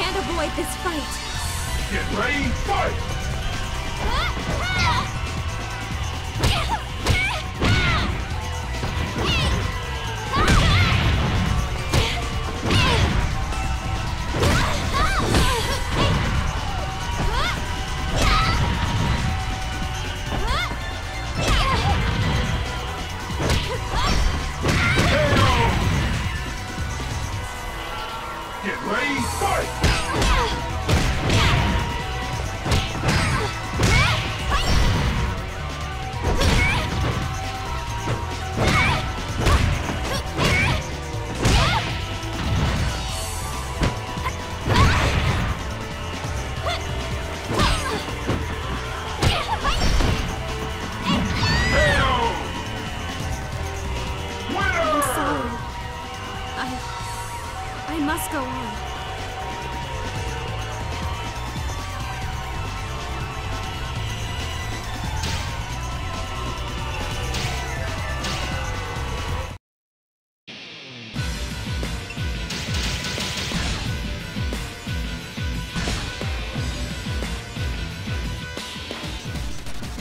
can't avoid this fight. Get ready, fight! Get ready, fight! Must go on.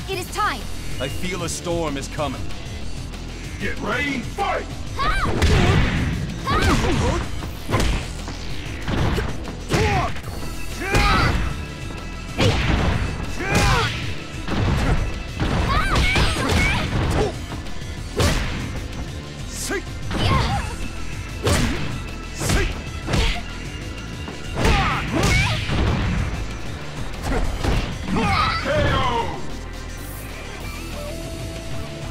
It is time. I feel a storm is coming. Get ready, fight! See!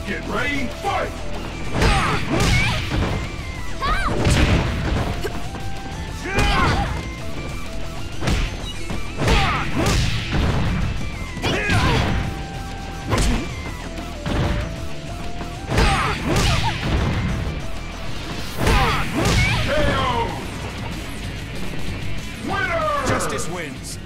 Get ready, fight! Justice wins.